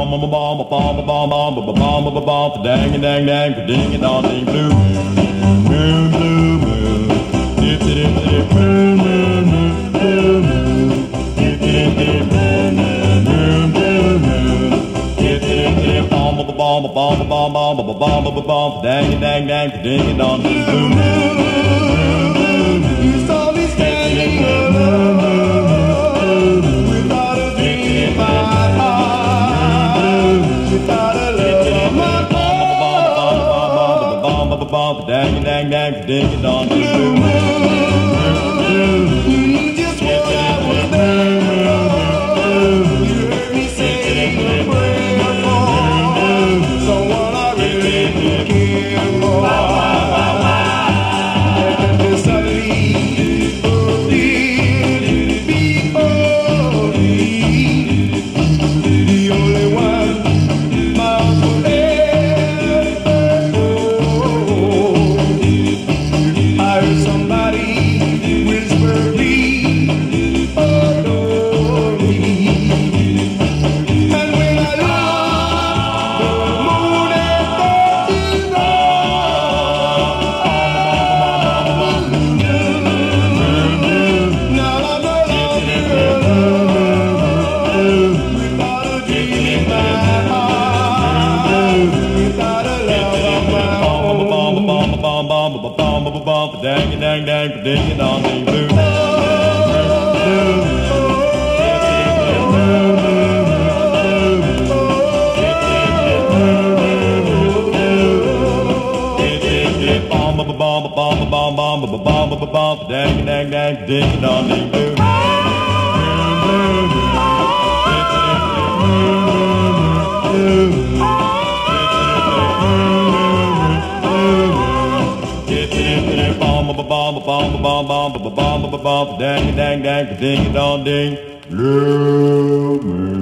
bomb, bomb, bomb, bomb, bomb, bomb, bomb, bomb, bomb, bomb, dang, dang, dang, ding, and dong, ding, blue moon, blue moon, dip, dip, dip, moon, moon, moon, blue moon, dip, dip, dip, moon, moon, blue moon, dip, dip, dip, bomb, bomb, bomb, bomb, bomb, bomb, bomb, bomb, dang, dang, dang, ding, and dong, ding, blue moon. Own. Dang, dang, dang, ding, dong, dong, dang, dang, dang, pa ding, dong, ding, doo, doo, doo. bomb bomb bomb bomb bomb bomb bomb dang dang dang ding dong ding boom boom boom boom boom bomb, bomb, bomb, bomb, bomb, bomb, dang, dang, dang, ding, dong, ding, blue moon.